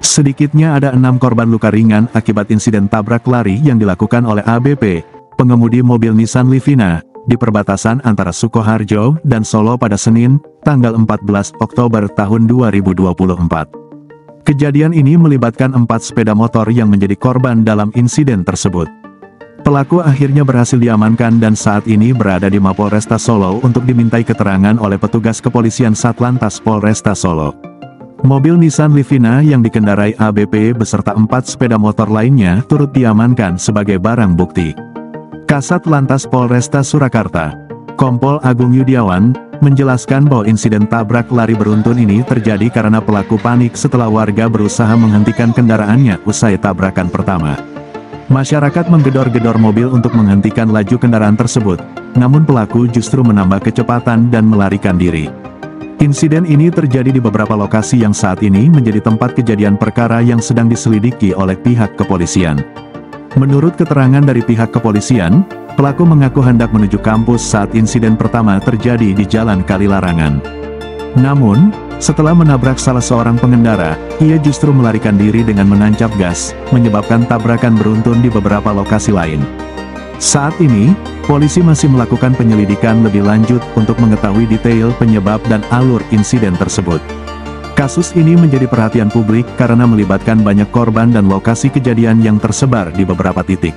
Sedikitnya ada enam korban luka ringan akibat insiden tabrak lari yang dilakukan oleh ABP, pengemudi mobil Nissan Livina, di perbatasan antara Sukoharjo dan Solo pada Senin, tanggal 14 Oktober tahun 2024. Kejadian ini melibatkan empat sepeda motor yang menjadi korban dalam insiden tersebut. Pelaku akhirnya berhasil diamankan dan saat ini berada di Mapolresta Solo untuk dimintai keterangan oleh petugas kepolisian Satlantas Polresta Solo. Mobil Nissan Livina yang dikendarai ABP beserta empat sepeda motor lainnya turut diamankan sebagai barang bukti. Kasat Lantas Polresta Surakarta, Kompol Agung Yudiawan, menjelaskan bahwa insiden tabrak lari beruntun ini terjadi karena pelaku panik setelah warga berusaha menghentikan kendaraannya usai tabrakan pertama. Masyarakat menggedor-gedor mobil untuk menghentikan laju kendaraan tersebut, namun pelaku justru menambah kecepatan dan melarikan diri. Insiden ini terjadi di beberapa lokasi yang saat ini menjadi tempat kejadian perkara yang sedang diselidiki oleh pihak kepolisian. Menurut keterangan dari pihak kepolisian, pelaku mengaku hendak menuju kampus saat insiden pertama terjadi di Jalan Kalilarangan. Namun, setelah menabrak salah seorang pengendara, ia justru melarikan diri dengan menancap gas, menyebabkan tabrakan beruntun di beberapa lokasi lain. Saat ini, polisi masih melakukan penyelidikan lebih lanjut untuk mengetahui detail penyebab dan alur insiden tersebut. Kasus ini menjadi perhatian publik karena melibatkan banyak korban dan lokasi kejadian yang tersebar di beberapa titik.